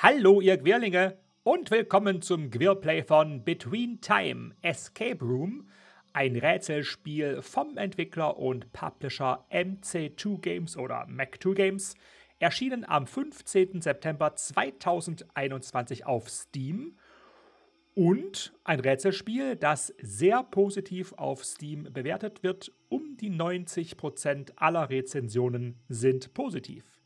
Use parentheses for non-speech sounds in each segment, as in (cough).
Hallo ihr Querlinge und willkommen zum Queerplay von Between Time Escape Room, ein Rätselspiel vom Entwickler und Publisher MC2 Games oder Mac2 Games, erschienen am 15. September 2021 auf Steam und ein Rätselspiel, das sehr positiv auf Steam bewertet wird. Um die 90% aller Rezensionen sind positiv.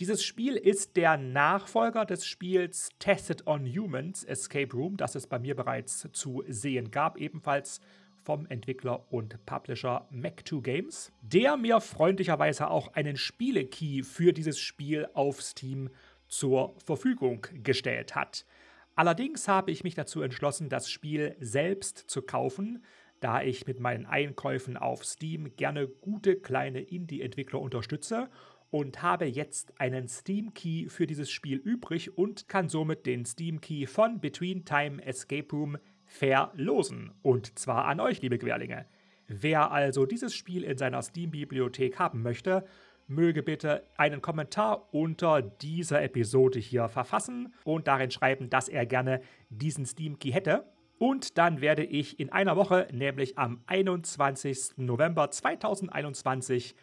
Dieses Spiel ist der Nachfolger des Spiels Tested on Humans Escape Room, das es bei mir bereits zu sehen gab, ebenfalls vom Entwickler und Publisher Mac2 Games, der mir freundlicherweise auch einen Spielekey für dieses Spiel auf Steam zur Verfügung gestellt hat. Allerdings habe ich mich dazu entschlossen, das Spiel selbst zu kaufen, da ich mit meinen Einkäufen auf Steam gerne gute kleine Indie-Entwickler unterstütze und habe jetzt einen Steam Key für dieses Spiel übrig und kann somit den Steam Key von Between Time Escape Room verlosen. Und zwar an euch, liebe Querlinge. Wer also dieses Spiel in seiner Steam-Bibliothek haben möchte, möge bitte einen Kommentar unter dieser Episode hier verfassen und darin schreiben, dass er gerne diesen Steam Key hätte. Und dann werde ich in einer Woche, nämlich am 21. November 2021,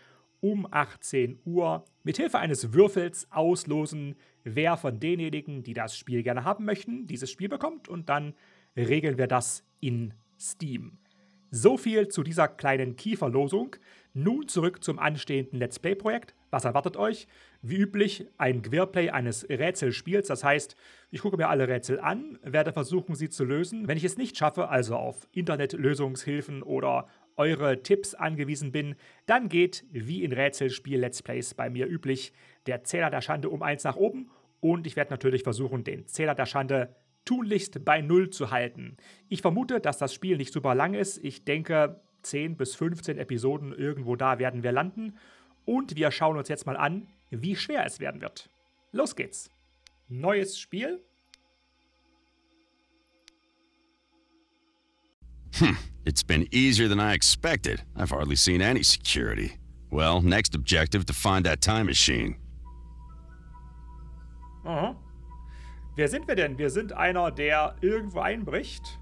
um 18 Uhr mithilfe eines Würfels auslosen, wer von denjenigen, die das Spiel gerne haben möchten, dieses Spiel bekommt und dann regeln wir das in Steam. So viel zu dieser kleinen Keyverlosung. Nun zurück zum anstehenden Let's Play-Projekt. Was erwartet euch? Wie üblich ein Queerplay eines Rätselspiels. Das heißt, ich gucke mir alle Rätsel an, werde versuchen, sie zu lösen. Wenn ich es nicht schaffe, also auf Internetlösungshilfen oder eure Tipps angewiesen bin, dann geht, wie in Rätselspiel Let's Plays bei mir üblich, der Zähler der Schande um eins nach oben und ich werde natürlich versuchen, den Zähler der Schande tunlichst bei Null zu halten. Ich vermute, dass das Spiel nicht super lang ist. Ich denke, 10 bis 15 Episoden irgendwo da werden wir landen. Und wir schauen uns jetzt mal an, wie schwer es werden wird. Los geht's. Neues Spiel. Hm. It's been easier than I expected. I've hardly seen any security. Well, next objective to find that time machine. Aha. Wer sind wir denn? Wir sind einer, der irgendwo einbricht.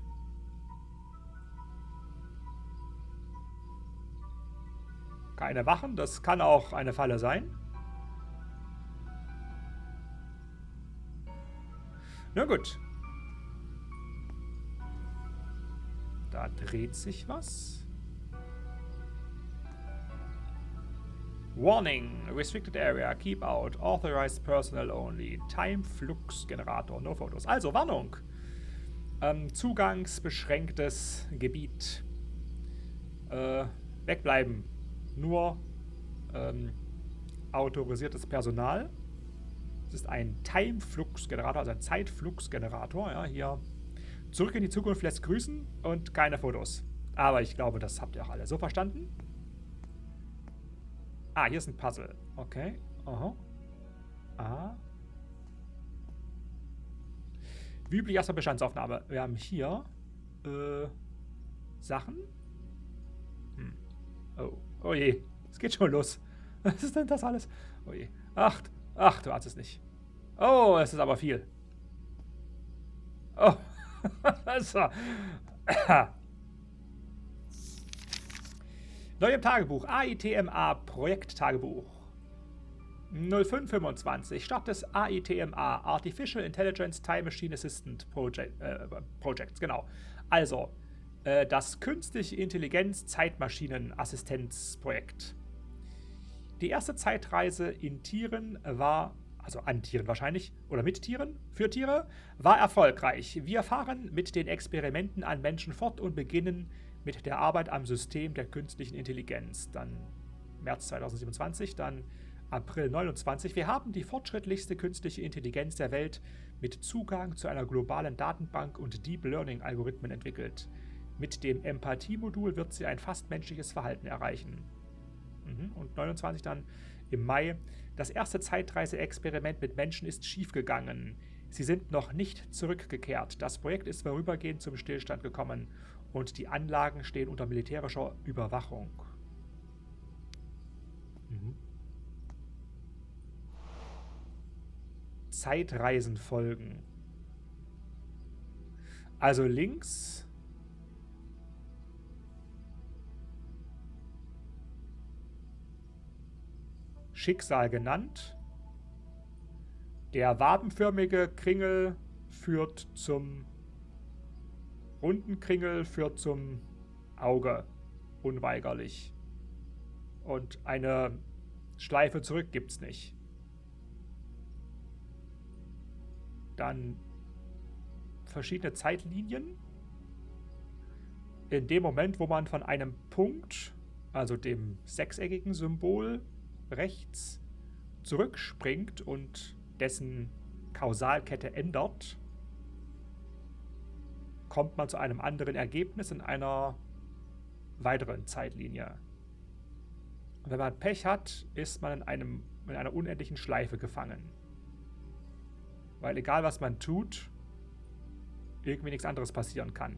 Keine Wachen, das kann auch eine Falle sein. Na gut, Da dreht sich was. Warning, restricted area, keep out, authorized personnel only, Time Flux Generator, no Fotos. Also, Warnung. Ähm, zugangsbeschränktes Gebiet. Äh, wegbleiben. Nur ähm, autorisiertes Personal. Es ist ein Time Flux Generator, also ein Zeitflux Generator. Ja, hier Zurück in die Zukunft lässt grüßen und keine Fotos. Aber ich glaube, das habt ihr auch alle so verstanden. Ah, hier ist ein Puzzle. Okay. Aha. Ah. Wie üblich erstmal Bestandsaufnahme. Wir haben hier äh, Sachen. Hm. Oh. Oh je. Es geht schon los. (laughs) Was ist denn das alles? Oh je. Ach, ach, du hast es nicht. Oh, es ist aber viel. Oh (laughs) so. Neu Tagebuch. AITMA Projekttagebuch. 0525. Start des AITMA Artificial Intelligence Time Machine Assistant Project, äh, Projects. Genau. Also, äh, das Künstliche Intelligenz Zeitmaschinen Assistenzprojekt. Die erste Zeitreise in Tieren war also an Tieren wahrscheinlich, oder mit Tieren, für Tiere, war erfolgreich. Wir fahren mit den Experimenten an Menschen fort und beginnen mit der Arbeit am System der künstlichen Intelligenz. Dann März 2027, dann April 29. Wir haben die fortschrittlichste künstliche Intelligenz der Welt mit Zugang zu einer globalen Datenbank und Deep Learning Algorithmen entwickelt. Mit dem Empathiemodul wird sie ein fast menschliches Verhalten erreichen. Mhm. Und 29 dann im Mai das erste Zeitreise-Experiment mit Menschen ist schiefgegangen. Sie sind noch nicht zurückgekehrt. Das Projekt ist vorübergehend zum Stillstand gekommen und die Anlagen stehen unter militärischer Überwachung. Mhm. Zeitreisen folgen. Also links Schicksal genannt. Der wabenförmige Kringel führt zum runden Kringel führt zum Auge. Unweigerlich. Und eine Schleife zurück gibt's nicht. Dann verschiedene Zeitlinien. In dem Moment, wo man von einem Punkt, also dem sechseckigen Symbol rechts, zurückspringt und dessen Kausalkette ändert, kommt man zu einem anderen Ergebnis in einer weiteren Zeitlinie. Und wenn man Pech hat, ist man in, einem, in einer unendlichen Schleife gefangen. Weil egal was man tut, irgendwie nichts anderes passieren kann.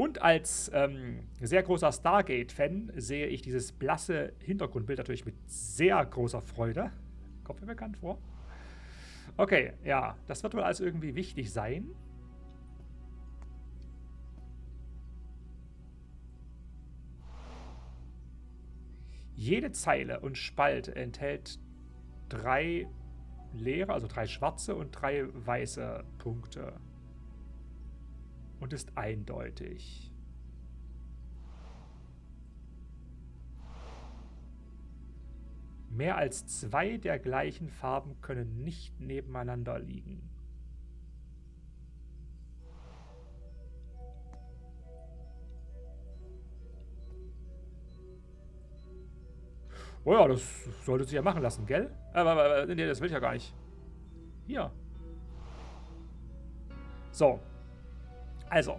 Und als ähm, sehr großer Stargate-Fan sehe ich dieses blasse Hintergrundbild natürlich mit sehr großer Freude. Kommt mir bekannt vor. Okay, ja, das wird wohl also irgendwie wichtig sein. Jede Zeile und Spalte enthält drei leere, also drei schwarze und drei weiße Punkte. Und ist eindeutig. Mehr als zwei der gleichen Farben können nicht nebeneinander liegen. Oh ja, das sollte sich ja machen lassen, gell? Aber, aber nee, das will ich ja gar nicht. Hier. So. Also.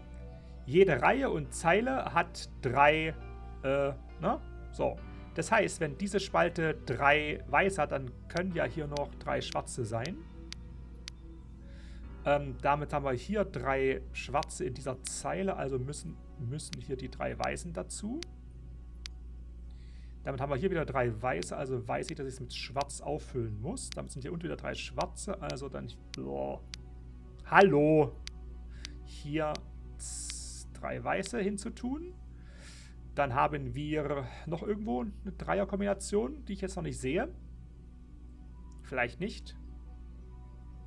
Jede Reihe und Zeile hat drei, äh, ne? So. Das heißt, wenn diese Spalte drei weiß hat, dann können ja hier noch drei schwarze sein. Ähm, damit haben wir hier drei schwarze in dieser Zeile, also müssen, müssen hier die drei weißen dazu. Damit haben wir hier wieder drei weiße, also weiß ich, dass ich es mit schwarz auffüllen muss. Damit sind hier unten wieder drei schwarze, also dann... Oh. Hallo! Hier drei weiße hinzutun. Dann haben wir noch irgendwo eine Dreierkombination, die ich jetzt noch nicht sehe. Vielleicht nicht.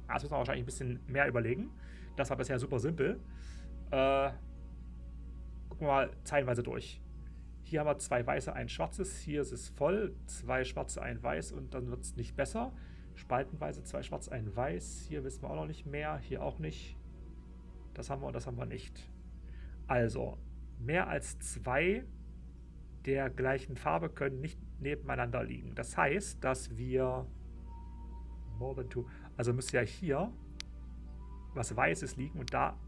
Das müssen wir wahrscheinlich ein bisschen mehr überlegen. Das war bisher super simpel. Äh, gucken wir mal zeilenweise durch. Hier haben wir zwei weiße, ein schwarzes. Hier ist es voll. Zwei schwarze, ein weiß und dann wird es nicht besser. Spaltenweise zwei schwarz, ein weiß. Hier wissen wir auch noch nicht mehr. Hier auch nicht. Das haben wir und das haben wir nicht. Also, mehr als zwei der gleichen Farbe können nicht nebeneinander liegen. Das heißt, dass wir more than two, also müsste ja hier was Weißes liegen und da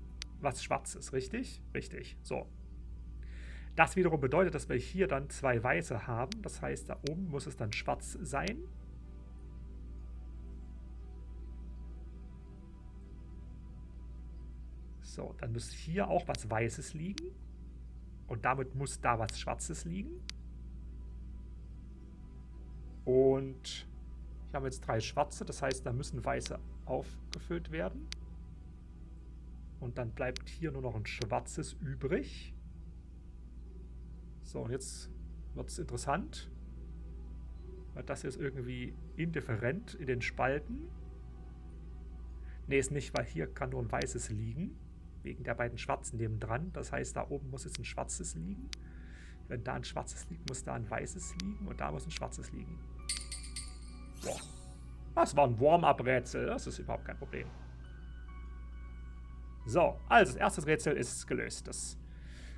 was Schwarzes, richtig? Richtig. So. Das wiederum bedeutet, dass wir hier dann zwei weiße haben. Das heißt, da oben muss es dann schwarz sein. So, dann muss hier auch was Weißes liegen. Und damit muss da was Schwarzes liegen. Und ich habe jetzt drei Schwarze, das heißt, da müssen Weiße aufgefüllt werden. Und dann bleibt hier nur noch ein Schwarzes übrig. So, und jetzt wird es interessant. Weil das ist irgendwie indifferent in den Spalten. Ne, ist nicht, weil hier kann nur ein weißes liegen. Wegen der beiden schwarzen nebendran. Das heißt, da oben muss jetzt ein schwarzes liegen. Wenn da ein schwarzes liegt, muss da ein weißes liegen. Und da muss ein schwarzes liegen. Boah. Das war ein Warm-up-Rätsel. Das ist überhaupt kein Problem. So, also das erste Rätsel ist gelöst. Das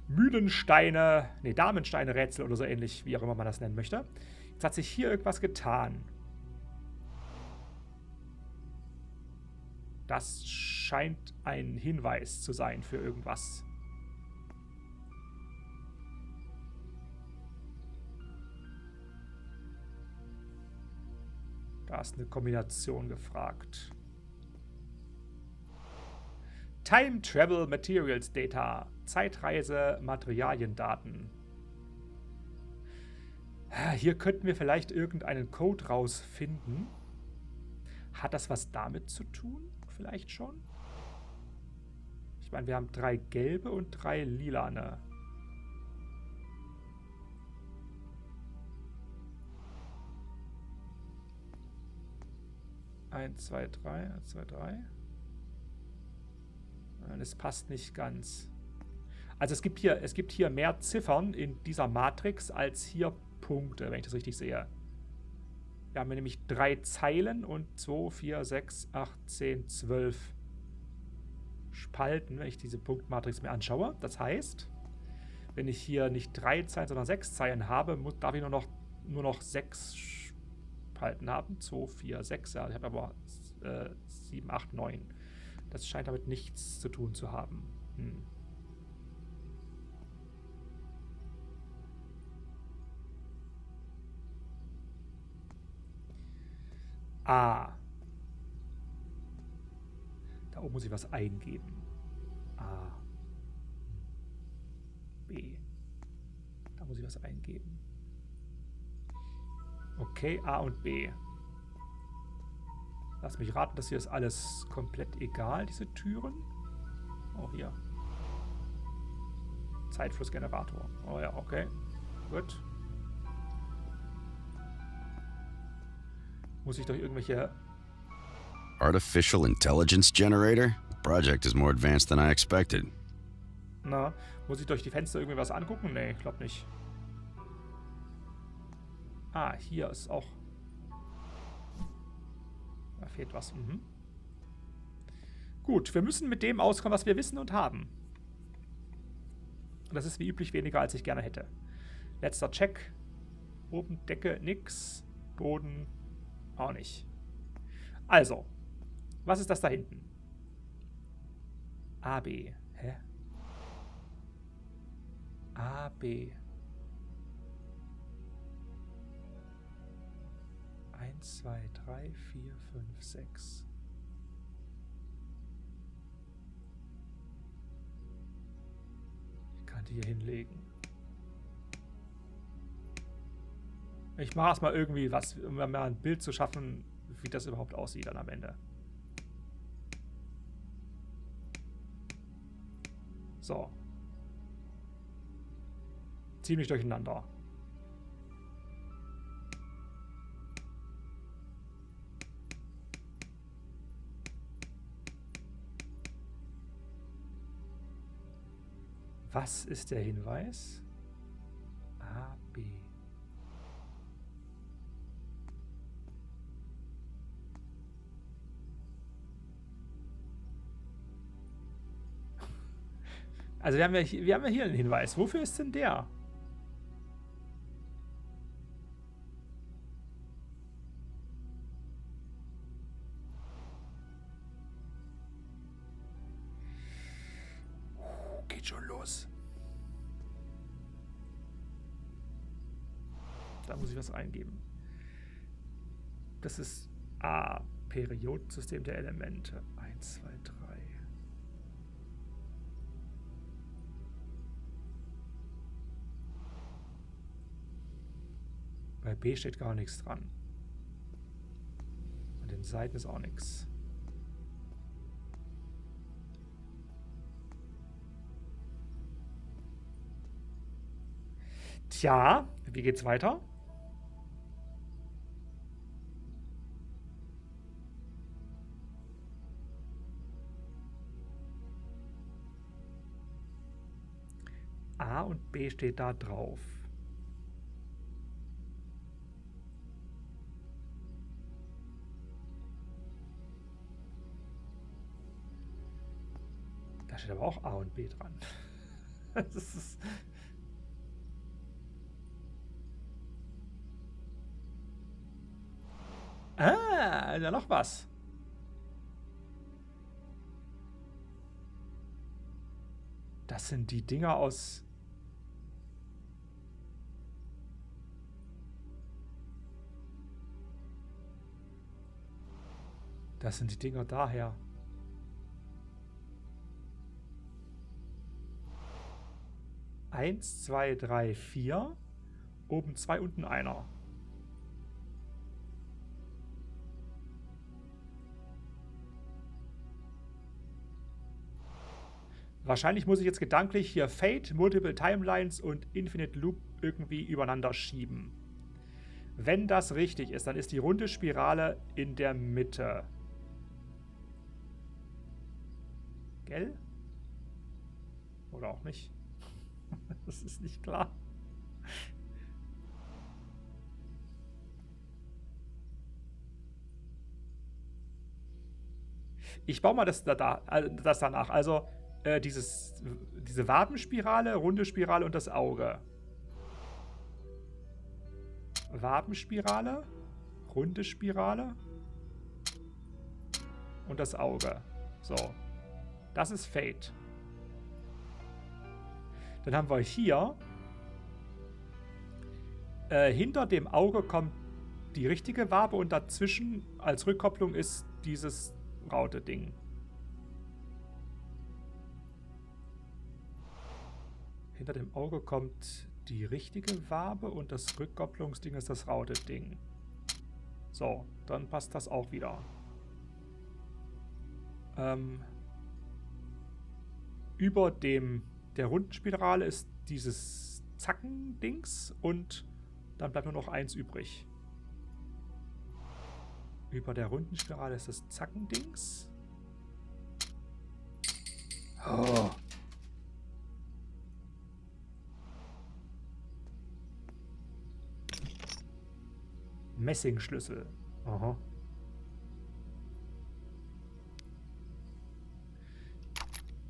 Mühlensteine, nee, Damensteine-Rätsel oder so ähnlich, wie auch immer man das nennen möchte. Jetzt hat sich hier irgendwas getan. Das scheint ein Hinweis zu sein für irgendwas. Da ist eine Kombination gefragt. Time Travel Materials Data. Zeitreise Materialiendaten. Hier könnten wir vielleicht irgendeinen Code rausfinden. Hat das was damit zu tun? Vielleicht schon? Ich meine, wir haben drei gelbe und drei lilane. 1, 2, 3, 1, 2, 3. Das passt nicht ganz. Also es gibt hier, es gibt hier mehr Ziffern in dieser Matrix als hier Punkte, wenn ich das richtig sehe. Wir haben nämlich drei Zeilen und 2, 4, 6, 8, 10, 12 Spalten, wenn ich diese Punktmatrix mir anschaue. Das heißt, wenn ich hier nicht drei Zeilen, sondern sechs Zeilen habe, muss, darf ich nur noch, nur noch sechs Spalten haben. 2, 4, 6. Ja, ich habe aber äh, 7, 8, 9. Das scheint damit nichts zu tun zu haben. Hm. A. Da oben muss ich was eingeben. A. B. Da muss ich was eingeben. Okay, A und B. Lass mich raten, das hier ist alles komplett egal, diese Türen. Oh, hier. Zeitflussgenerator. Oh ja, okay. Gut. Muss ich doch irgendwelche... Artificial Intelligence Generator? The project is more advanced than I expected. Na, muss ich durch die Fenster irgendwie was angucken? Nee, ich glaube nicht. Ah, hier ist auch... Da fehlt was. Mhm. Gut, wir müssen mit dem auskommen, was wir wissen und haben. Und das ist wie üblich weniger, als ich gerne hätte. Letzter Check. Oben Decke nix. Boden auch nicht. Also, was ist das da hinten? AB. Hä? AB. 1, 2, 3, 4, 5, 6. Ich kann die hier hinlegen. Ich mache erstmal irgendwie was, um mir ein Bild zu schaffen, wie das überhaupt aussieht dann am Ende. So. Ziemlich durcheinander. Was ist der Hinweis? A, B. Also wir haben, ja, wir haben ja hier einen Hinweis. Wofür ist denn der? eingeben. Das ist A, Periodensystem der Elemente. 1, 2, 3. Bei B steht gar nichts dran. An den Seiten ist auch nichts. Tja, wie geht's weiter? und B steht da drauf. Steht aber auch A und B dran. (laughs) das ist Ah, da noch was. Das sind die Dinger aus Das sind die Dinger daher. Eins, zwei, drei, vier. Oben zwei, unten einer. Wahrscheinlich muss ich jetzt gedanklich hier Fate, Multiple Timelines und Infinite Loop irgendwie übereinander schieben. Wenn das richtig ist, dann ist die runde Spirale in der Mitte. Gell? Oder auch nicht das ist nicht klar. Ich baue mal das, da, äh, das danach. Also äh, dieses, diese Wabenspirale, runde Spirale und das Auge. Wabenspirale, runde Spirale und das Auge. So. Das ist Fate. Dann haben wir hier äh, hinter dem Auge kommt die richtige Wabe und dazwischen als Rückkopplung ist dieses Raute-Ding. Hinter dem Auge kommt die richtige Wabe und das Rückkopplungsding ist das Raute-Ding. So, dann passt das auch wieder. Ähm, über dem der Rundenspirale ist dieses Zacken-Dings und dann bleibt nur noch eins übrig. Über der Rundenspirale ist das Zacken-Dings. Oh. Messingschlüssel. Aha.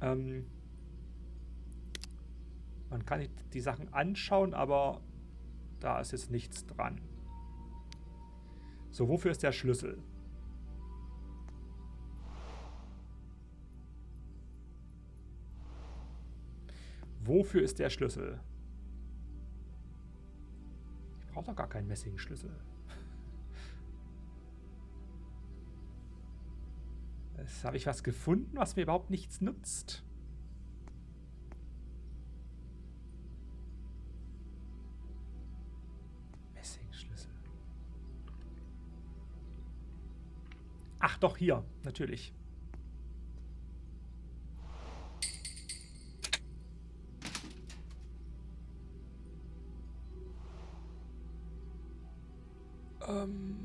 Ähm, man kann die Sachen anschauen, aber da ist jetzt nichts dran. So, wofür ist der Schlüssel? Wofür ist der Schlüssel? Ich brauche doch gar keinen Messingschlüssel. (laughs) Jetzt habe ich was gefunden, was mir überhaupt nichts nutzt. Ach doch, hier, natürlich. Ähm...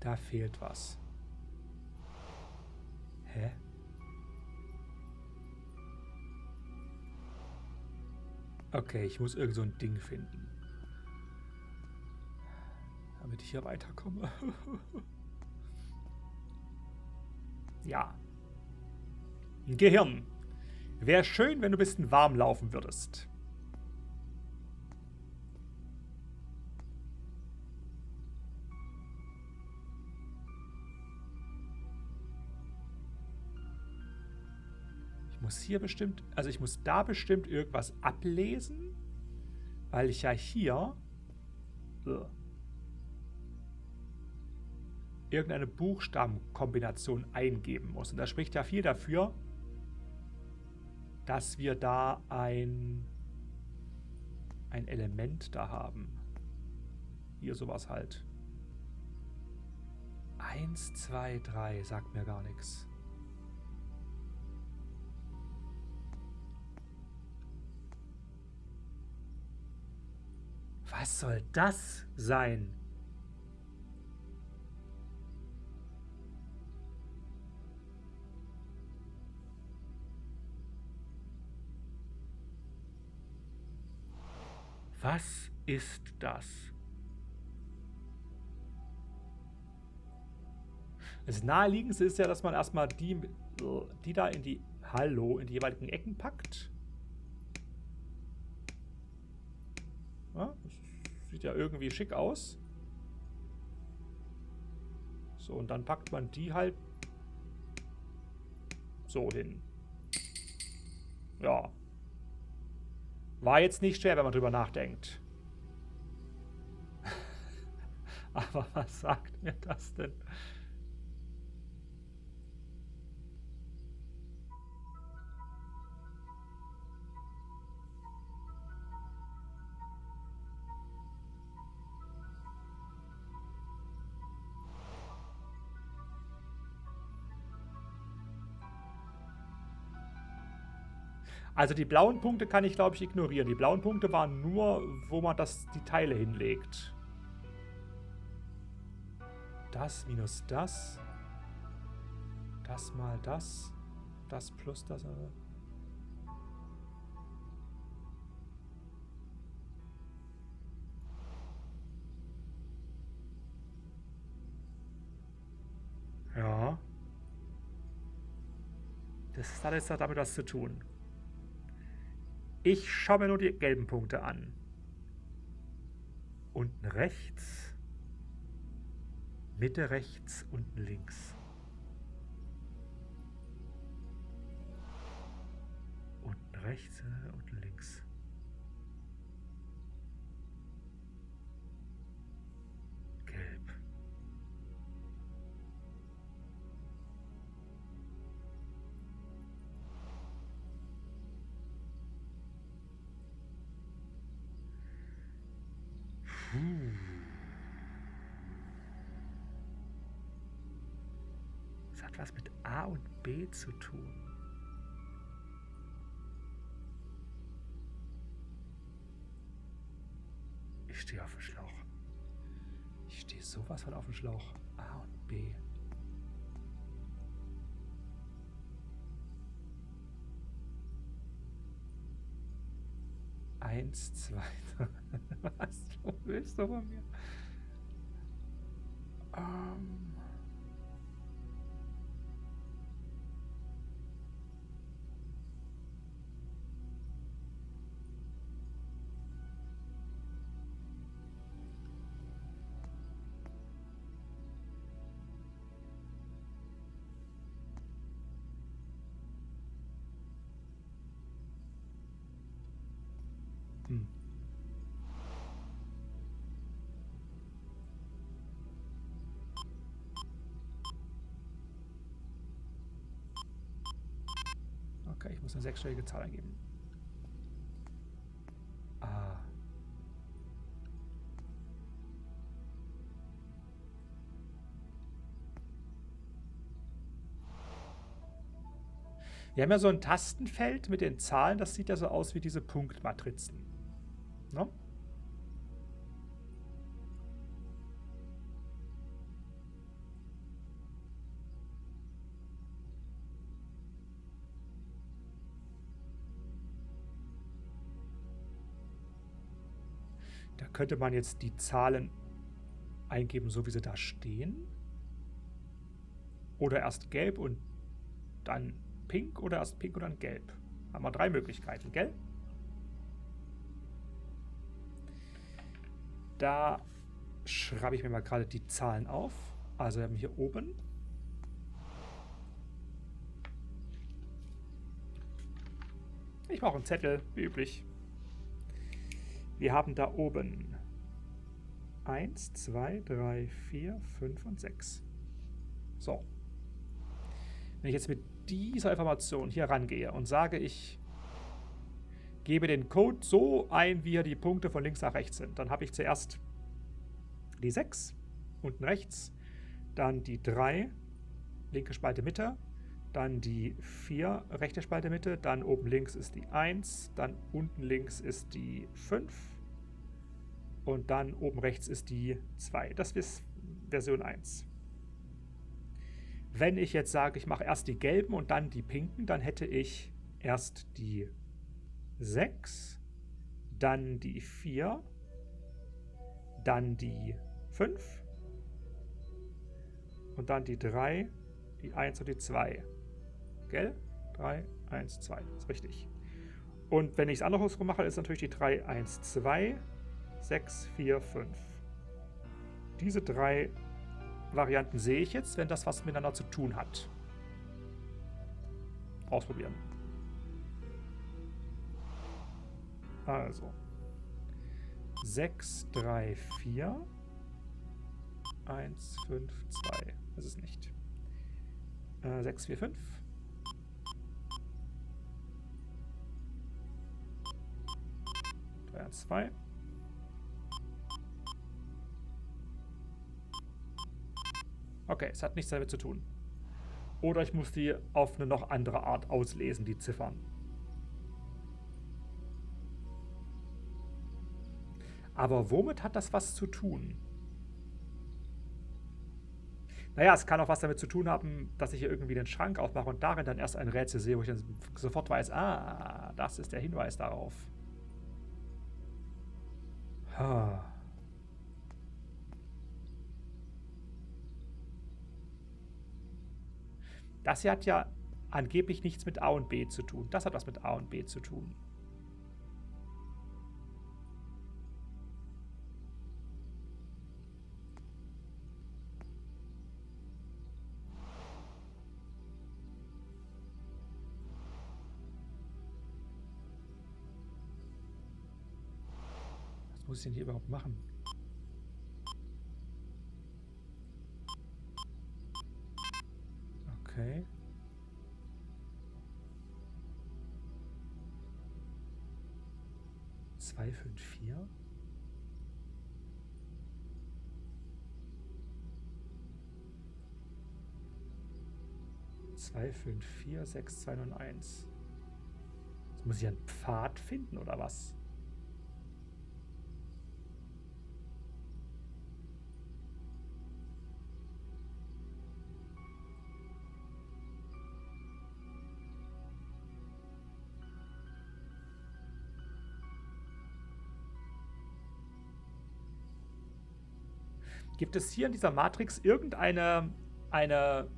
Da fehlt was. Hä? Okay, ich muss irgend so ein Ding finden. Damit ich hier weiterkomme. (laughs) ja. Gehirn. Wäre schön, wenn du ein bisschen warm laufen würdest. muss hier bestimmt, also ich muss da bestimmt irgendwas ablesen, weil ich ja hier uh, irgendeine Buchstabenkombination eingeben muss. Und da spricht ja viel dafür, dass wir da ein, ein Element da haben. Hier sowas halt. Eins, zwei, drei, sagt mir gar nichts. Was soll das sein? Was ist das? Das naheliegendste ist ja, dass man erstmal die, die da in die Hallo in die jeweiligen Ecken packt. Ja, sieht ja irgendwie schick aus. So, und dann packt man die halt so hin. Ja. War jetzt nicht schwer, wenn man drüber nachdenkt. (laughs) Aber was sagt mir das denn? Also die blauen Punkte kann ich, glaube ich, ignorieren. Die blauen Punkte waren nur, wo man das, die Teile hinlegt. Das minus das. Das mal das. Das plus das. Ja. Das hat jetzt damit was zu tun. Ich schaue mir nur die gelben Punkte an. Unten rechts, Mitte rechts, unten links. Unten rechts, zu tun. Ich stehe auf dem Schlauch. Ich stehe sowas von auf dem Schlauch. A und B. Eins, zwei, (laughs) drei. Was willst du von mir? Ähm. Hm. Sechsstellige Zahl eingeben. Ah. Wir haben ja so ein Tastenfeld mit den Zahlen, das sieht ja so aus wie diese Punktmatrizen. Ne? Da könnte man jetzt die Zahlen eingeben, so wie sie da stehen. Oder erst gelb und dann pink oder erst pink und dann gelb. Haben wir drei Möglichkeiten, gell? Da schreibe ich mir mal gerade die Zahlen auf. Also wir haben hier oben Ich mache einen Zettel, wie üblich. Wir haben da oben 1, 2, 3, 4, 5 und 6. So. Wenn ich jetzt mit dieser Information hier rangehe und sage, ich gebe den Code so ein, wie die Punkte von links nach rechts sind, dann habe ich zuerst die 6 unten rechts, dann die 3, linke Spalte Mitte, dann die 4, rechte Spalte Mitte, dann oben links ist die 1, dann unten links ist die 5 und dann oben rechts ist die 2. Das ist Version 1. Wenn ich jetzt sage, ich mache erst die gelben und dann die pinken, dann hätte ich erst die 6, dann die 4, dann die 5 und dann die 3, die 1 und die 2. Gell? 3, 1, 2. Ist richtig. Und wenn ich es andersrum mache, ist natürlich die 3, 1, 2, 6, 4, 5. Diese drei Varianten sehe ich jetzt, wenn das was miteinander zu tun hat. Ausprobieren. Also. 6, 3, 4. 1, 5, 2. Das ist nicht. Äh, 6, 4, 5. wären zwei. Okay, es hat nichts damit zu tun. Oder ich muss die auf eine noch andere Art auslesen, die Ziffern. Aber womit hat das was zu tun? Naja, es kann auch was damit zu tun haben, dass ich hier irgendwie den Schrank aufmache und darin dann erst ein Rätsel sehe, wo ich dann sofort weiß, ah, das ist der Hinweis darauf. Ha. Das hier hat ja angeblich nichts mit A und B zu tun. Das hat was mit A und B zu tun. Muss ich denn hier überhaupt machen? Okay. Zwei, fünf, vier. Zwei, fünf, vier, sechs, zwei, neun, eins. Jetzt muss ich einen Pfad finden, oder was? Gibt es hier in dieser Matrix irgendeine eine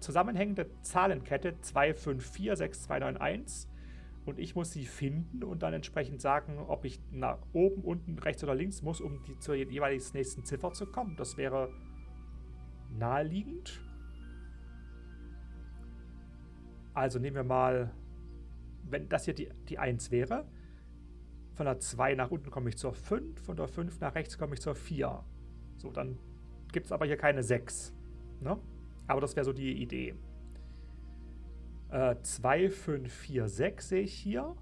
zusammenhängende Zahlenkette 25469291 und ich muss sie finden und dann entsprechend sagen, ob ich nach oben, unten, rechts oder links muss, um die zur jeweils nächsten Ziffer zu kommen. Das wäre naheliegend. Also nehmen wir mal, wenn das hier die, die 1 wäre, von der 2 nach unten komme ich zur 5, von der 5 nach rechts komme ich zur 4. So, dann gibt es aber hier keine 6. Ne? Aber das wäre so die Idee. Äh, 2, 5, 4, 6 sehe ich hier.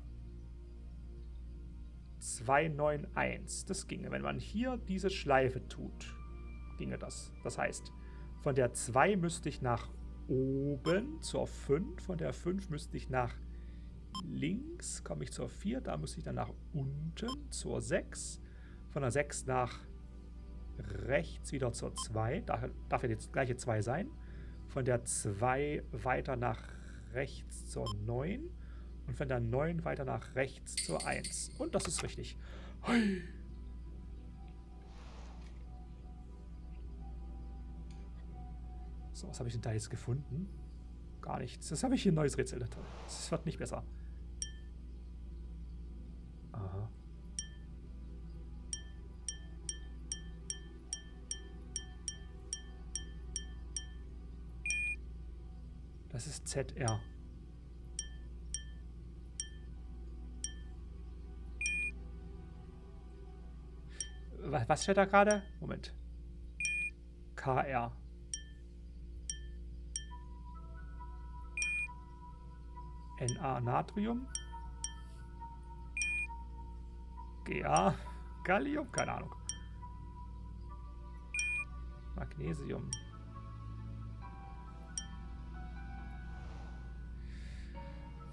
2, 9, 1. Das ginge. Wenn man hier diese Schleife tut, ginge das. Das heißt, von der 2 müsste ich nach oben zur 5. Von der 5 müsste ich nach links, komme ich zur 4. Da müsste ich dann nach unten zur 6. Von der 6 nach rechts wieder zur 2. Da darf ja die gleiche 2 sein. Von der 2 weiter nach rechts zur 9. Und von der 9 weiter nach rechts zur 1. Und das ist richtig. Hui. So, was habe ich denn da jetzt gefunden? Gar nichts. Das habe ich hier ein neues Rätsel. Das wird nicht besser. ZR. Was steht da gerade? Moment. KR. Na Natrium. Ga Gallium, keine Ahnung. Magnesium.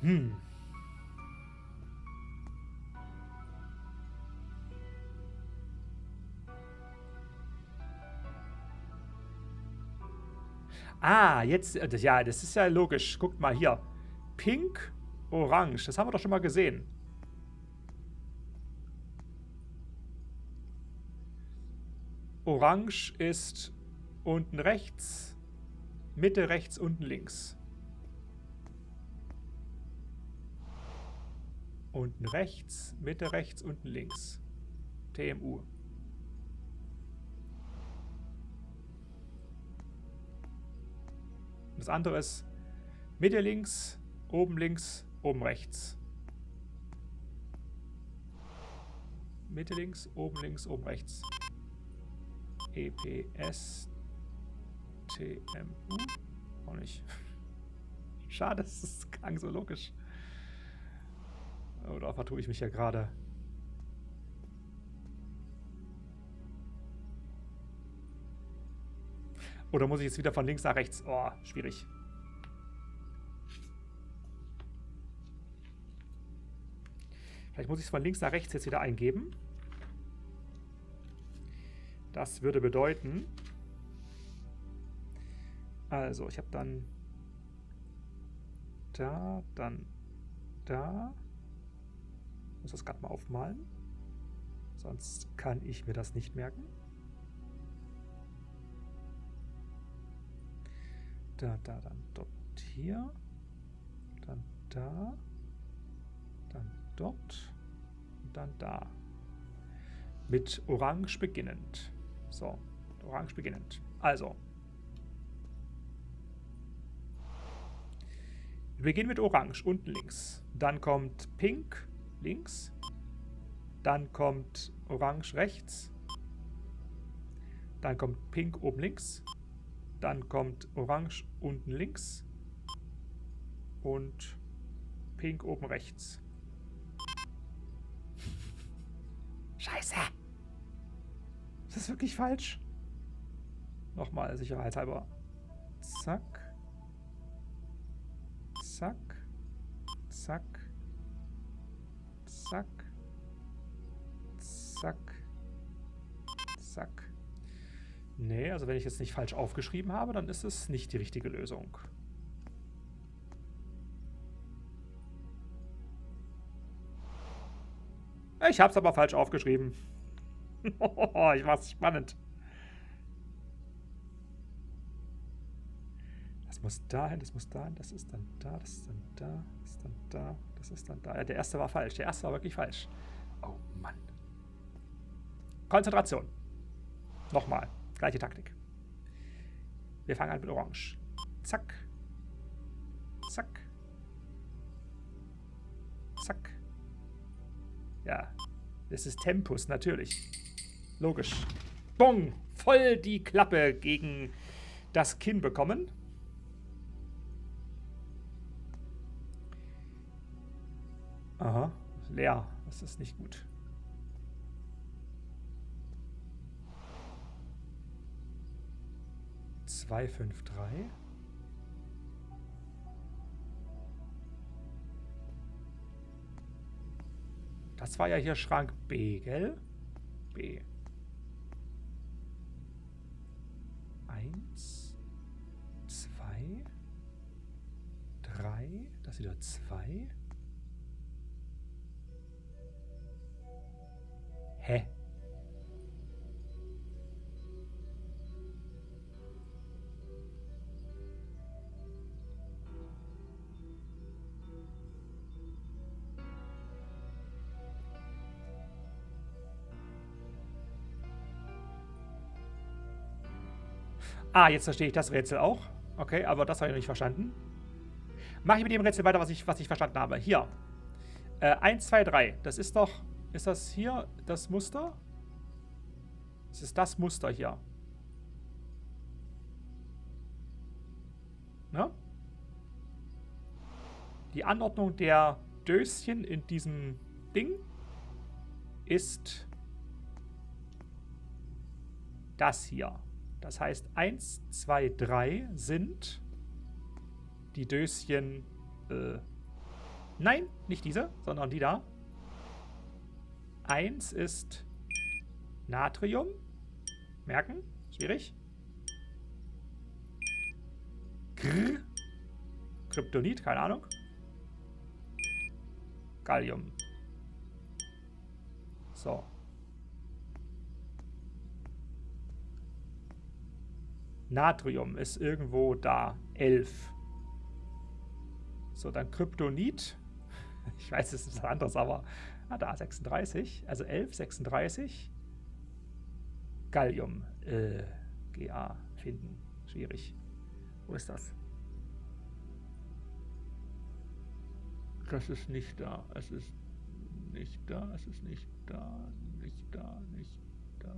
Hm. Ah, jetzt, äh, ja, das ist ja logisch. Guckt mal hier. Pink, Orange. Das haben wir doch schon mal gesehen. Orange ist unten rechts, Mitte rechts, unten links. Unten rechts, Mitte rechts, unten links. TMU. Das andere ist Mitte links, oben links, oben rechts. Mitte links, oben links, oben rechts. EPS TMU. Auch nicht. (laughs) Schade, das klang so logisch. Oder vertue ich mich ja gerade? Oder muss ich jetzt wieder von links nach rechts? Oh, schwierig. Vielleicht muss ich es von links nach rechts jetzt wieder eingeben. Das würde bedeuten... Also, ich habe dann... Da, dann da. Ich muss das gerade mal aufmalen. Sonst kann ich mir das nicht merken. Da, da, dann dort hier. Dann da. Dann dort. Und dann da. Mit Orange beginnend. So, Orange beginnend. Also. Wir beginnen mit Orange, unten links. Dann kommt Pink, links. Dann kommt Orange rechts. Dann kommt Pink oben links. Dann kommt Orange unten links. Und Pink oben rechts. (laughs) Scheiße! Ist das wirklich falsch? Nochmal, sicherheitshalber. Zack. Zack. Zack. Zack. Zack. Zack. Nee, also wenn ich jetzt nicht falsch aufgeschrieben habe, dann ist es nicht die richtige Lösung. Ich habe es aber falsch aufgeschrieben. (laughs) ich mach's spannend. Das muss dahin, das muss dahin, das ist dann da, das ist dann da, das ist dann da, das ist dann da. Ja, der erste war falsch. Der erste war wirklich falsch. Oh Mann. Konzentration. Nochmal. Gleiche Taktik. Wir fangen an mit Orange. Zack. Zack. Zack. Ja. Das ist Tempus, natürlich. Logisch. Bong! Voll die Klappe gegen das Kinn bekommen. Aha, leer. Das ist nicht gut. Zwei, fünf, drei. Das war ja hier Schrank B, gell? B. Eins, zwei, drei. Das wieder zwei. Hä? Ah, jetzt verstehe ich das Rätsel auch. Okay, aber das habe ich noch nicht verstanden. Mache ich mit dem Rätsel weiter, was ich, was ich verstanden habe. Hier. Äh, 1, 2, 3. Das ist doch ist das hier das Muster? Es ist das Muster hier. Ne? Die Anordnung der Döschen in diesem Ding ist das hier. Das heißt, 1, 2, 3 sind die Döschen. Äh, nein, nicht diese, sondern die da. 1 ist Natrium. Merken? Schwierig. Grr. Kryptonit, keine Ahnung. Gallium. So. Natrium ist irgendwo da. 11. So, dann Kryptonit. (laughs) Ich weiß, es ist was anderes, aber Ah, da, 36. Also 11, 36. Gallium. Äh, GA finden. Schwierig. Wo ist das? Das ist nicht da. Es ist nicht da. Es ist nicht da. Nicht da. Nicht da.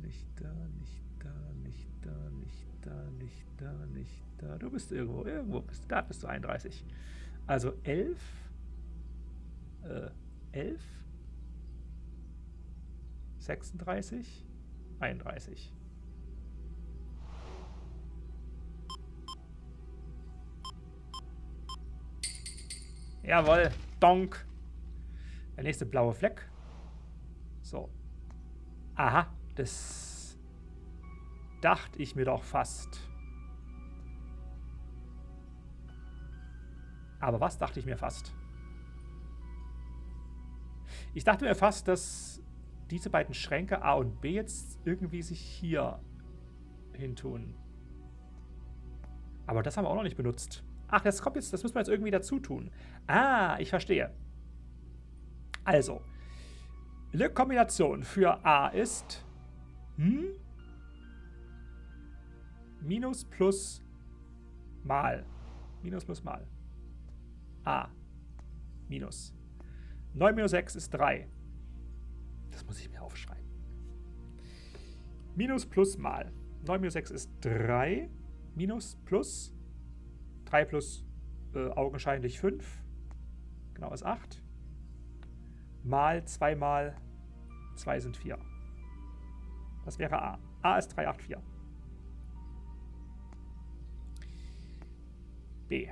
Nicht da, nicht da, nicht da, nicht da, nicht da, nicht da. Du bist irgendwo, irgendwo bist du. Da bist du 31. Also 11, äh, 11, 36, 31. Jawohl, donk. Der nächste blaue Fleck. So. Aha, Das dachte ich mir doch fast. Aber was dachte ich mir fast? Ich dachte mir fast, dass diese beiden Schränke A und B jetzt irgendwie sich hier hintun. Aber das haben wir auch noch nicht benutzt. Ach, das kommt jetzt, das müssen wir jetzt irgendwie dazu tun. Ah, ich verstehe. Also, eine Kombination für A ist hm, minus plus mal. Minus plus mal. A. Minus. 9 minus 6 ist 3. Das muss ich mir aufschreiben. Minus plus mal. 9 minus 6 ist 3. Minus plus. 3 plus äh, augenscheinlich 5. Genau ist 8. Mal 2 mal 2 sind 4. Das wäre A. A ist 3, 8, 4. B.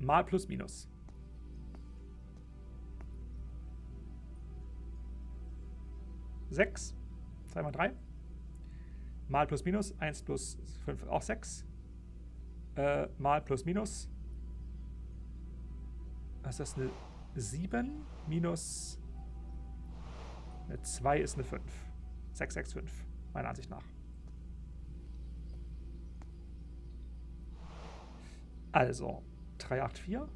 Mal plus minus. Sechs. Zwei mal drei. Mal plus minus. Eins plus fünf. Auch sechs. Äh, mal plus minus. Was ist das? Eine sieben minus eine zwei ist eine fünf. Sechs, sechs, fünf. Meiner Ansicht nach. Also, 384.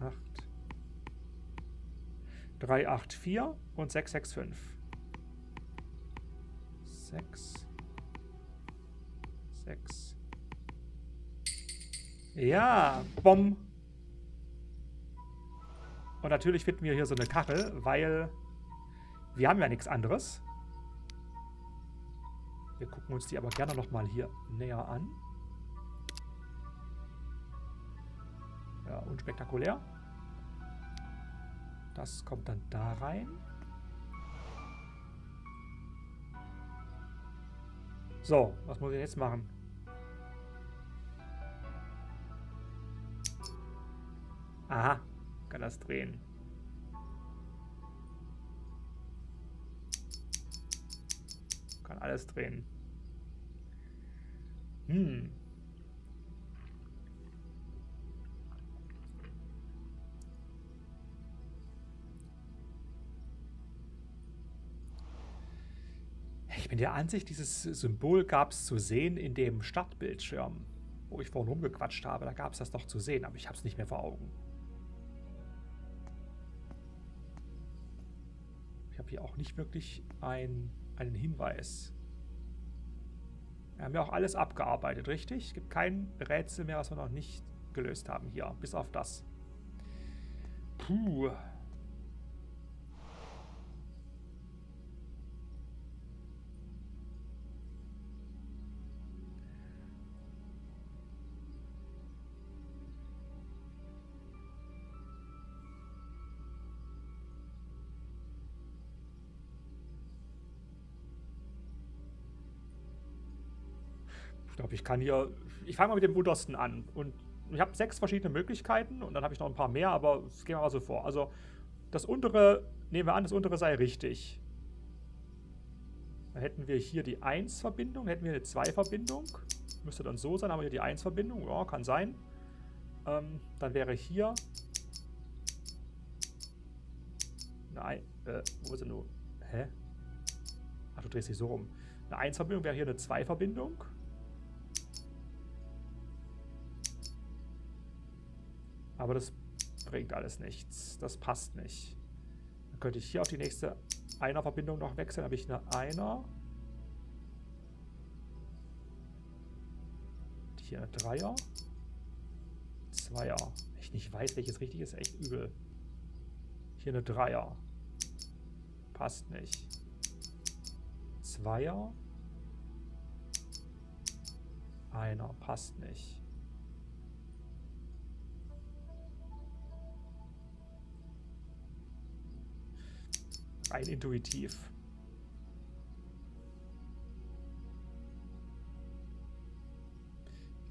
Acht. 384 und 665. 6. 6. Ja, Bom. Und natürlich finden wir hier so eine Kachel, weil wir haben ja nichts anderes. Wir gucken uns die aber gerne nochmal hier näher an. Ja, unspektakulär. Das kommt dann da rein. So, was muss ich jetzt machen? Aha, kann das drehen. Kann alles drehen. Hm. Ich bin der Ansicht, dieses Symbol gab es zu sehen in dem Startbildschirm, wo ich vorhin rumgequatscht habe. Da gab es das noch zu sehen, aber ich habe es nicht mehr vor Augen. Ich habe hier auch nicht wirklich ein, einen Hinweis. Wir haben ja auch alles abgearbeitet, richtig? Es gibt kein Rätsel mehr, was wir noch nicht gelöst haben hier, bis auf das. Puh. Glaube, ich kann hier. Ich fange mal mit dem untersten an. Und ich habe sechs verschiedene Möglichkeiten und dann habe ich noch ein paar mehr, aber das gehen wir mal so vor. Also, das untere, nehmen wir an, das untere sei richtig. Dann hätten wir hier die 1-Verbindung, hätten wir eine 2-Verbindung. Müsste dann so sein, haben wir hier die 1-Verbindung. Ja, kann sein. Ähm, dann wäre hier. Nein, äh, wo ist er nur? Hä? Ach, du drehst dich so rum. Eine 1-Verbindung wäre hier eine 2-Verbindung. Aber das bringt alles nichts. Das passt nicht. Dann könnte ich hier auf die nächste Einer-Verbindung noch wechseln. habe ich eine Einer. Hier eine Dreier. Zweier. Ich nicht weiß, welches richtig ist, echt übel. Hier eine Dreier. Passt nicht. Zweier. Einer. Passt nicht. Rein intuitiv.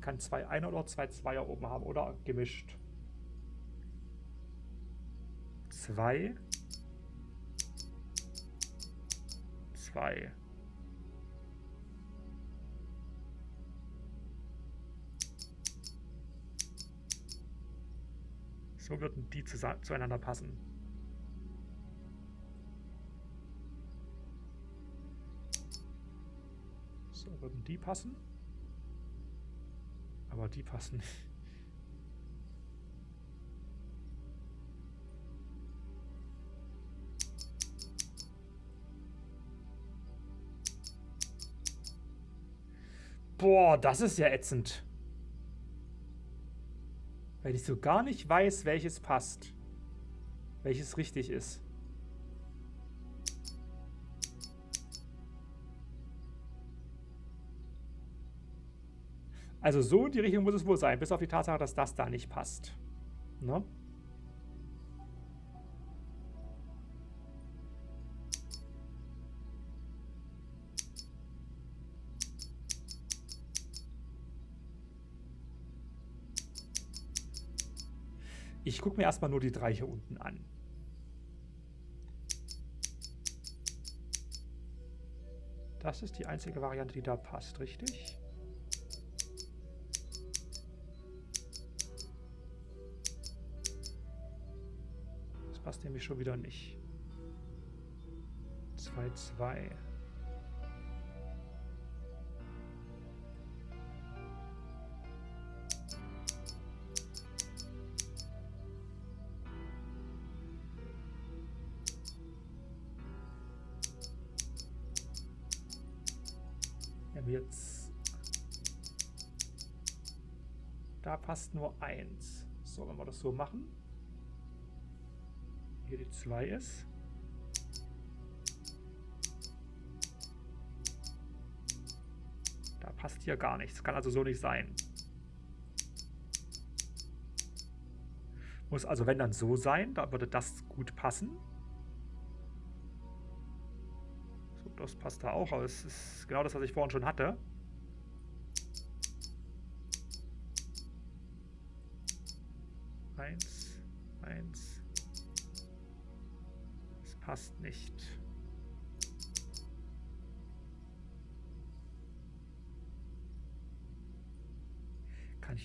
kann zwei Einer oder zwei Zweier oben haben oder gemischt. Zwei. Zwei. So würden die zueinander passen. Die passen. Aber die passen nicht. Boah, das ist ja ätzend. Weil ich so gar nicht weiß, welches passt. Welches richtig ist. Also so in die Richtung muss es wohl sein, bis auf die Tatsache, dass das da nicht passt. Ne? Ich gucke mir erstmal nur die drei hier unten an. Das ist die einzige Variante, die da passt, richtig? Das nämlich schon wieder nicht. 2, 2. jetzt... Da passt nur eins. So, wenn wir das so machen. Hier die 2 ist. Da passt hier gar nichts. Kann also so nicht sein. Muss also, wenn dann so sein, da würde das gut passen. Das passt da auch, aber es ist genau das, was ich vorhin schon hatte.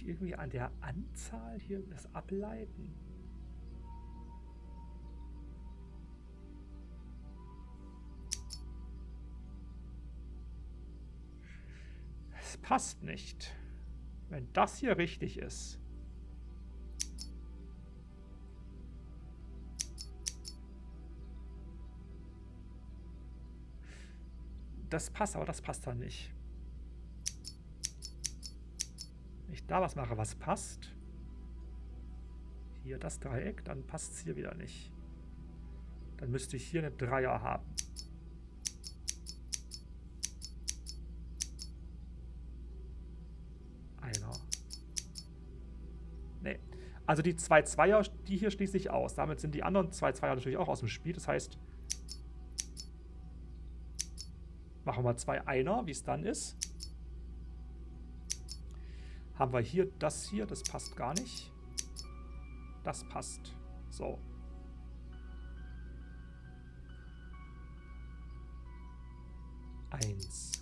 Irgendwie an der Anzahl hier das ableiten? passt nicht. Wenn das hier richtig ist. Das passt, aber das passt dann nicht. Da was mache, was passt. Hier das Dreieck, dann passt es hier wieder nicht. Dann müsste ich hier eine Dreier haben. Also die zwei Zweier, die hier schließe ich aus. Damit sind die anderen zwei Zweier natürlich auch aus dem Spiel. Das heißt, machen wir zwei Einer, wie es dann ist. Haben wir hier das hier, das passt gar nicht. Das passt. So. Eins.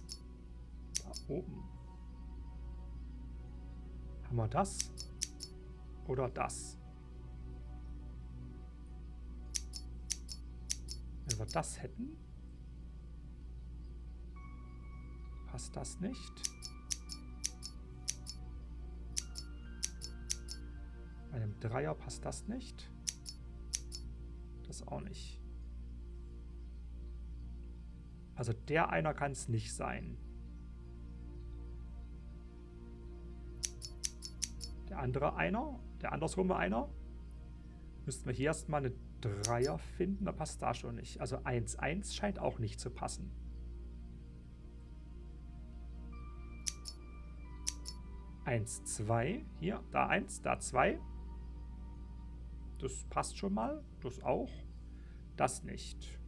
Da oben. Haben wir das? Oder das. Wenn wir das hätten, passt das nicht. Einem Dreier passt das nicht. Das auch nicht. Also der einer kann es nicht sein. Der andere einer der andersrum einer. Müssten wir hier erstmal eine Dreier finden. Da passt da schon nicht. Also 1, 1 scheint auch nicht zu passen. Eins, zwei. Hier, da eins, da zwei. Das passt schon mal. Das auch. Das nicht.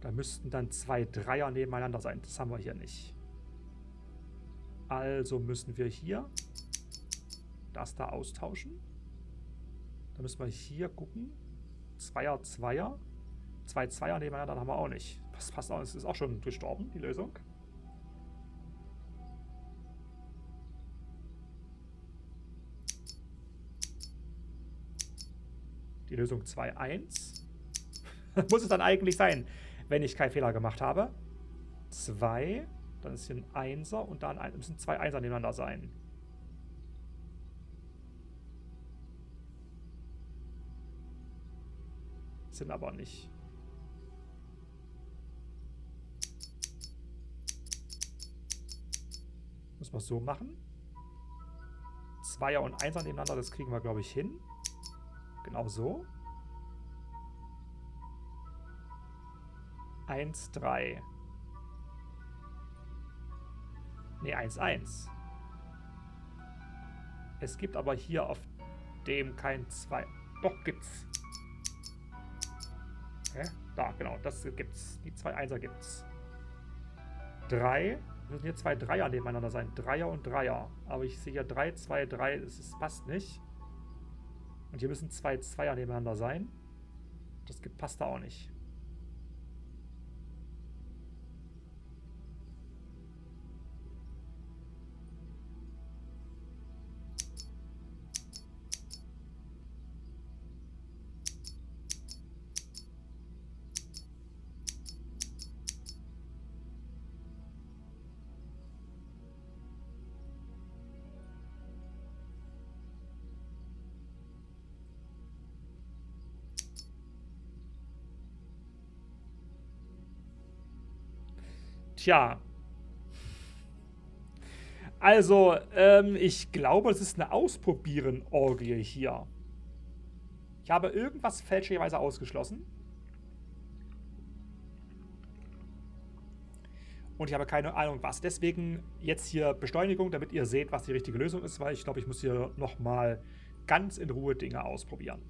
Da müssten dann zwei Dreier nebeneinander sein. Das haben wir hier nicht. Also müssen wir hier das da austauschen. Dann müssen wir hier gucken. Zweier, Zweier. Zwei Zweier nebeneinander, haben wir auch nicht. Das passt auch, es ist auch schon gestorben, die Lösung. Die Lösung 2.1. (laughs) Muss es dann eigentlich sein, wenn ich keinen Fehler gemacht habe. 2, dann ist hier ein Einser und dann ein, müssen zwei Einser nebeneinander sein. Sind aber nicht. Muss man so machen. Zweier und Einser nebeneinander, das kriegen wir, glaube ich, hin. Genau so. 1, 3. Ne, 1, 1. Es gibt aber hier auf dem kein 2. Doch, gibt's. Hä? Da, genau, das gibt's. Die zwei Einser gibt's. 3. Müssen hier zwei Dreier nebeneinander sein. Dreier und Dreier. Aber ich sehe hier 3, 2, 3. Das passt nicht. Und hier müssen zwei Zweier nebeneinander sein. Das passt da auch nicht. Tja. Also, ähm, ich glaube, es ist eine Ausprobieren-Orgie hier. Ich habe irgendwas fälschlicherweise ausgeschlossen. Und ich habe keine Ahnung was. Deswegen jetzt hier Beschleunigung, damit ihr seht, was die richtige Lösung ist, weil ich glaube, ich muss hier nochmal ganz in Ruhe Dinge ausprobieren.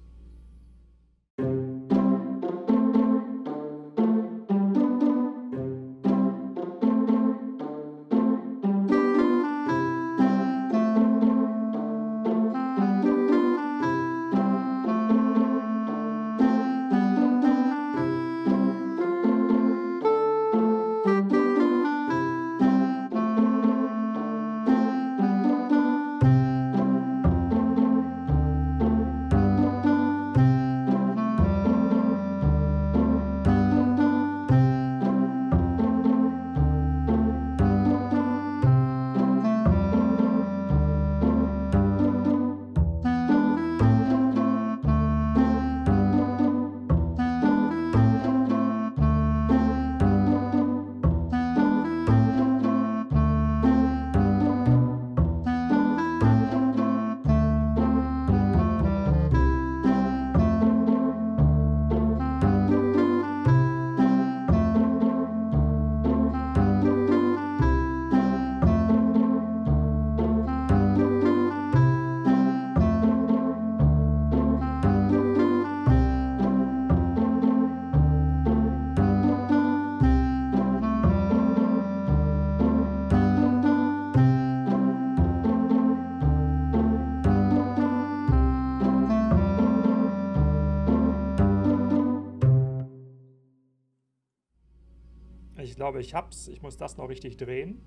Glaube, ich hab's. Ich muss das noch richtig drehen.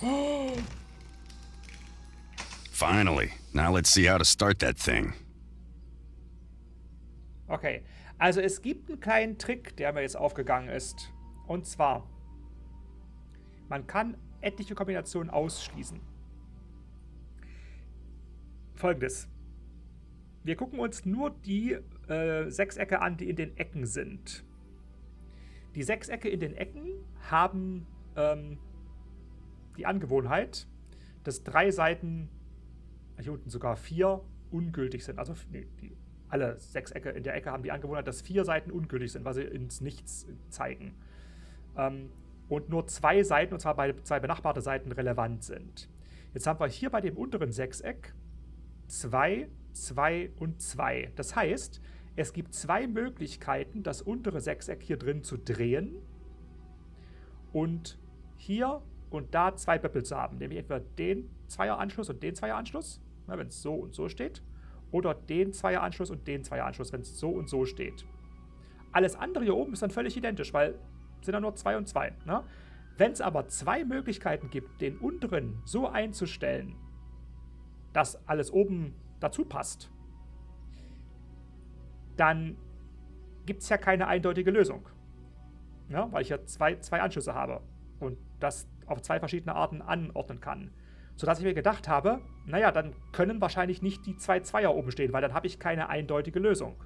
(gasps) Finally. Now let's see how to start that thing. Okay. Also es gibt einen kleinen Trick, der mir jetzt aufgegangen ist. Und zwar, man kann etliche Kombinationen ausschließen. Folgendes. Wir gucken uns nur die äh, Sechsecke an, die in den Ecken sind. Die Sechsecke in den Ecken haben ähm, die Angewohnheit, dass drei Seiten, hier unten sogar vier, ungültig sind. Also nee, die, alle Sechsecke in der Ecke haben die Angewohnheit, dass vier Seiten ungültig sind, weil sie ins Nichts zeigen. Ähm, und nur zwei Seiten, und zwar bei zwei benachbarte Seiten, relevant sind. Jetzt haben wir hier bei dem unteren Sechseck zwei, zwei und zwei. Das heißt, es gibt zwei Möglichkeiten, das untere Sechseck hier drin zu drehen und hier und da zwei Böppel zu haben. Nämlich entweder den Zweieranschluss und den Zweieranschluss, wenn es so und so steht. Oder den Zweieranschluss und den Zweieranschluss, wenn es so und so steht. Alles andere hier oben ist dann völlig identisch, weil sind dann nur zwei und zwei. Ne? Wenn es aber zwei Möglichkeiten gibt, den unteren so einzustellen, dass alles oben dazu passt, dann gibt es ja keine eindeutige Lösung. Ja, weil ich ja zwei, zwei Anschlüsse habe und das auf zwei verschiedene Arten anordnen kann. Sodass ich mir gedacht habe, naja, dann können wahrscheinlich nicht die zwei Zweier oben stehen, weil dann habe ich keine eindeutige Lösung.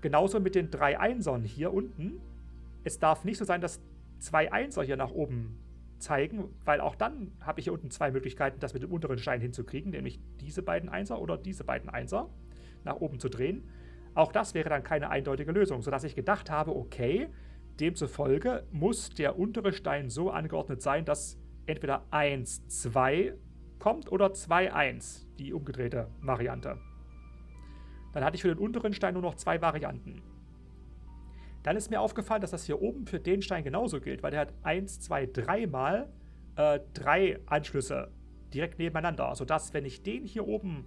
Genauso mit den drei Einsern hier unten. Es darf nicht so sein, dass zwei Einser hier nach oben zeigen, weil auch dann habe ich hier unten zwei Möglichkeiten, das mit dem unteren Stein hinzukriegen, nämlich diese beiden Einser oder diese beiden Einser nach oben zu drehen. Auch das wäre dann keine eindeutige Lösung, sodass ich gedacht habe, okay, demzufolge muss der untere Stein so angeordnet sein, dass entweder 1, 2 kommt oder 2, 1, die umgedrehte Variante. Dann hatte ich für den unteren Stein nur noch zwei Varianten. Dann ist mir aufgefallen, dass das hier oben für den Stein genauso gilt, weil der hat 1, 2, 3 mal äh, drei Anschlüsse direkt nebeneinander, sodass, wenn ich den hier oben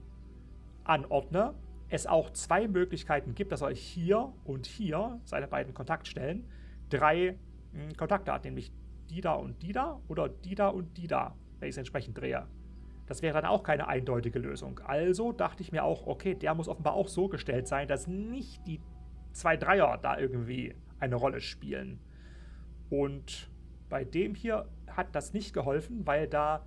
anordne, es auch zwei Möglichkeiten gibt, dass er hier und hier, seine beiden Kontaktstellen, drei hm, Kontakte hat, nämlich die da und die da oder die da und die da, wenn ich es entsprechend drehe. Das wäre dann auch keine eindeutige Lösung. Also dachte ich mir auch, okay, der muss offenbar auch so gestellt sein, dass nicht die zwei Dreier da irgendwie eine Rolle spielen. Und bei dem hier hat das nicht geholfen, weil da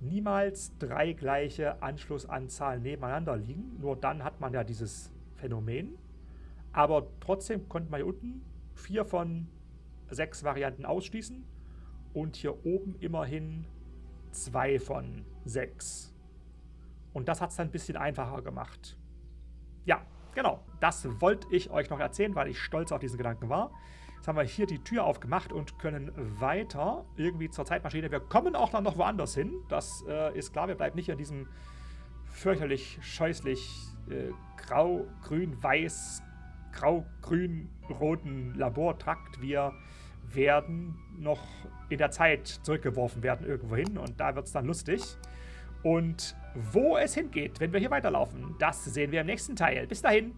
niemals drei gleiche Anschlussanzahlen nebeneinander liegen. Nur dann hat man ja dieses Phänomen. Aber trotzdem konnte man hier unten vier von sechs Varianten ausschließen und hier oben immerhin zwei von sechs. Und das hat es dann ein bisschen einfacher gemacht. Ja, Genau, das wollte ich euch noch erzählen, weil ich stolz auf diesen Gedanken war. Jetzt haben wir hier die Tür aufgemacht und können weiter irgendwie zur Zeitmaschine. Wir kommen auch dann noch woanders hin. Das äh, ist klar, wir bleiben nicht in diesem fürchterlich, scheußlich äh, grau, grün, weiß, grau, grün, roten Labortrakt. Wir werden noch in der Zeit zurückgeworfen werden irgendwo hin und da wird es dann lustig. Und wo es hingeht, wenn wir hier weiterlaufen, das sehen wir im nächsten Teil. Bis dahin.